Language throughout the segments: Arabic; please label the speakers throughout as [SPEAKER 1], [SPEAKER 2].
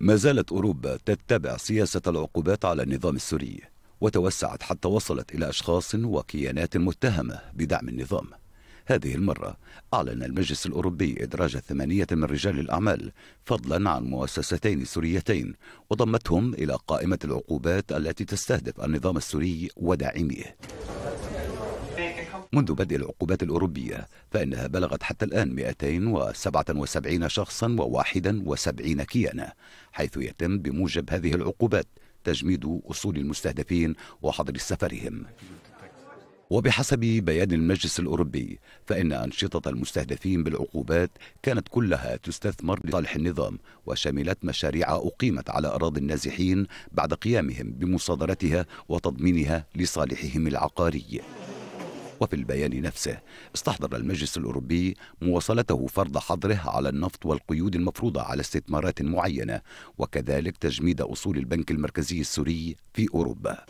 [SPEAKER 1] ما زالت أوروبا تتبع سياسة العقوبات على النظام السوري وتوسعت حتى وصلت إلى أشخاص وكيانات متهمة بدعم النظام. هذه المرة أعلن المجلس الأوروبي إدراج ثمانية من رجال الأعمال فضلا عن مؤسستين سوريتين وضمتهم إلى قائمة العقوبات التي تستهدف النظام السوري وداعميه. منذ بدء العقوبات الأوروبية فإنها بلغت حتى الآن 277 شخصا و71 كيانا حيث يتم بموجب هذه العقوبات تجميد أصول المستهدفين وحظر سفرهم. وبحسب بيان المجلس الأوروبي فإن أنشطة المستهدفين بالعقوبات كانت كلها تستثمر لصالح النظام وشملت مشاريع أقيمت على أراضي النازحين بعد قيامهم بمصادرتها وتضمينها لصالحهم العقاري. وفي البيان نفسه استحضر المجلس الأوروبي مواصلته فرض حظره على النفط والقيود المفروضة على استثمارات معينة وكذلك تجميد أصول البنك المركزي السوري في أوروبا.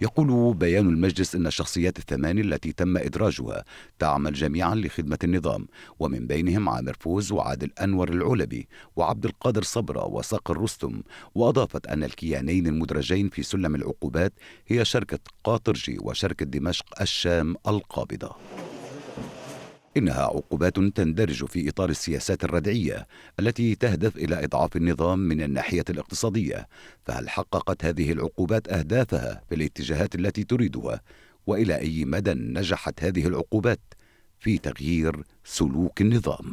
[SPEAKER 1] يقول بيان المجلس إن الشخصيات الثمان التي تم إدراجها تعمل جميعا لخدمة النظام ومن بينهم عامر فوز وعادل أنور العلبي وعبد القادر صبرة وصقر رستم وأضافت أن الكيانين المدرجين في سلم العقوبات هي شركة قاطرجي وشركة دمشق الشام القابضة. إنها عقوبات تندرج في إطار السياسات الردعية التي تهدف إلى إضعاف النظام من الناحية الاقتصادية فهل حققت هذه العقوبات أهدافها في الاتجاهات التي تريدها؟ وإلى أي مدى نجحت هذه العقوبات في تغيير سلوك النظام؟